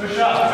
Good up.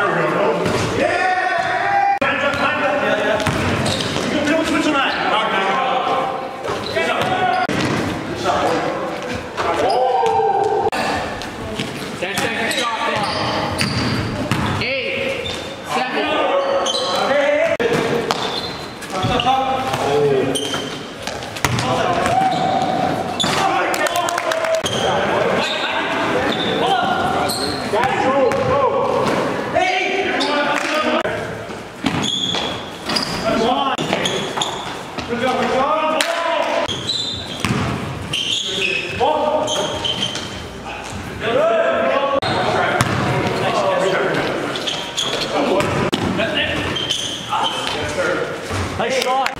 Nice shot.